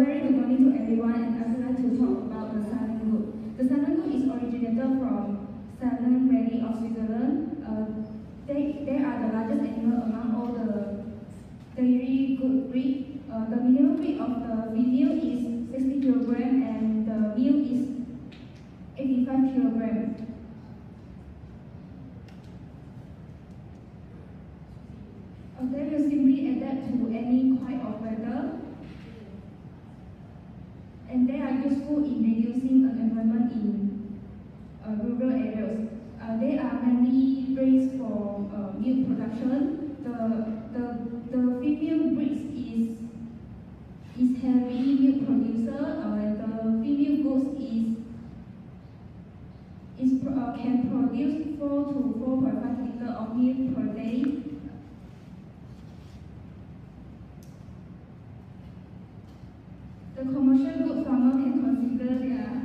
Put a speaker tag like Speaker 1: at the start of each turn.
Speaker 1: very good morning to everyone, and I would like to talk about the Saanen Goat. The Saanen Goat is originated from Saanen Valley of Switzerland. Uh, they, they are the largest animal among all the dairy goat breed. Uh, the minimum weight of the female is 60 kilogram and the male is 85 kilogram. Uh, they will simply adapt to any kind of weather and they are useful in reducing unemployment in uh, rural areas. Uh, they are mainly raised for uh, milk production. The, the, the female breeds is, is heavy milk producer. Uh, the female goat is, is uh, can produce 4 to 4.5 liter of milk per The commercial goat farmer can consider their